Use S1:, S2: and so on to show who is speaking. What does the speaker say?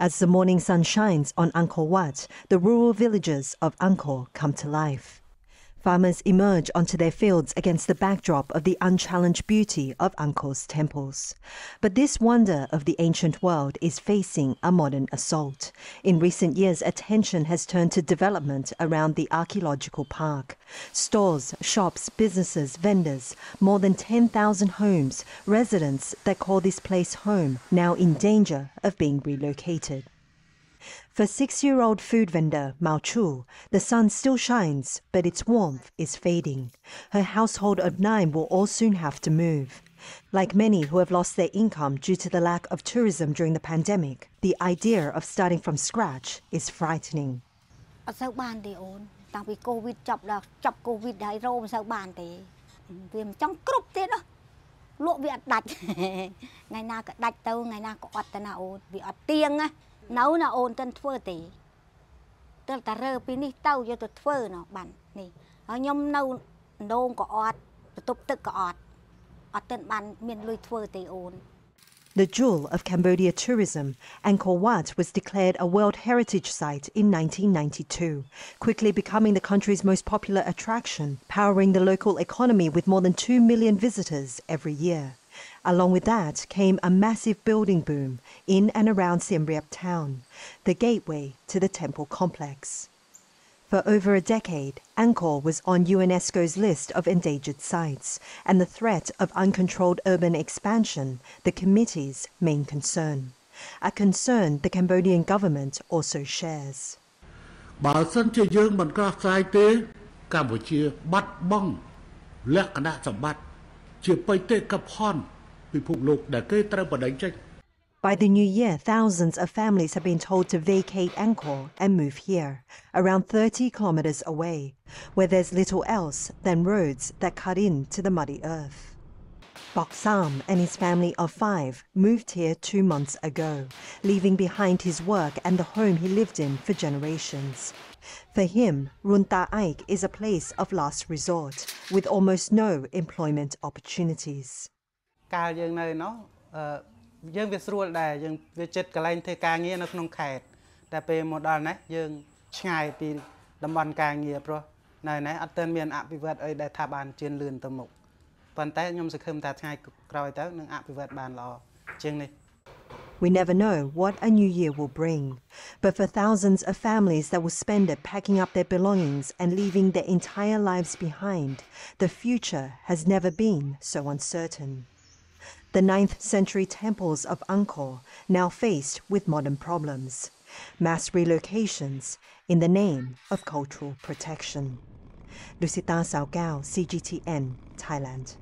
S1: As the morning sun shines on Angkor Wat, the rural villages of Angkor come to life. Farmers emerge onto their fields against the backdrop of the unchallenged beauty of Angkor's temples. But this wonder of the ancient world is facing a modern assault. In recent years, attention has turned to development around the archaeological park. Stores, shops, businesses, vendors, more than 10,000 homes, residents that call this place home, now in danger of being relocated. For six-year-old food vendor Mao Chu, the sun still shines, but its warmth is fading. Her household of nine will all soon have to move. Like many who have lost their income due to the lack of tourism during the pandemic, the idea of starting from scratch is frightening.
S2: អត់សូវបានទេអូនតាំងពីកូវីដចាប់ដល់ចាប់កូវីដហើយរោមិនសូវបានទេវាមិនចង់គ្រប់ទៀតណាលក់វាអត់ដាច់ ថ្ងៃណាក៏ដាច់ទៅថ្ងៃណាក៏អត់ទៅណាអូនវាអត់ទៀងណា នៅណាអូនទៅធ្វើទេទៅតែរើពីនេះទៅយកទៅធ្វើណោះបាននេះហើយខ្ញុំនៅដងក៏អត់បន្ទប់ទឹកក៏អត់អត់ទាន់បានមានលុយធ្វើទេអូន
S1: The jewel of Cambodia tourism, Angkor Wat was declared a World Heritage Site in 1992, quickly becoming the country's most popular attraction, powering the local economy with more than 2 million visitors every year. Along with that came a massive building boom in and around Siem Reap town, the gateway to the temple complex. For over a decade, Angkor was on UNESCO's list of endangered sites, and the threat of uncontrolled urban expansion the committee's main concern. A concern the Cambodian government also shares.
S3: បើសិនជាយើងមិនក្រាស់ខ្សាយទេកម្ពុជាបាត់បង់លក្ខណៈសម្បត្តិជាបេតិកភណ្ឌពិភពលោកដែលគេត្រូវបដិចេញ
S1: by the new year, thousands of families have been told to vacate Angkor and move here, around 30 kilometers away, where there's little else than roads that cut into the muddy earth. Bok Sam and his family of five moved here two months ago, leaving behind his work and the home he lived in for generations. For him, Runta Aik is a place of last resort, with almost no employment opportunities.
S4: កាលយើងនៅនោះអឺយើងវាស្រួលដែរយើងវាចិត្តកន្លែងធ្វើការងារនៅក្នុងខេត្តតែពេលមកដល់នេះយើងឆ្ងាយពីតំបន់ការងារព្រោះនៅនេះអត់ទាន់មានអភិវឌ្ឍអីដែលថាបានជឿនលឿនទៅមុខប៉ុន្តែខ្ញុំសង្ឃឹមថាថ្ងៃក្រោយទៅនឹងអភិវឌ្ឍបានល្អជាងនេះ
S1: We never know what a new year will bring, but for thousands of families that will spend it packing up their belongings and leaving their entire lives behind, the future has never been so uncertain. The 9th century temples of Angkor now faced with modern problems, mass relocations in the name of cultural protection. Lucita Sao Gao, CGTN, Thailand.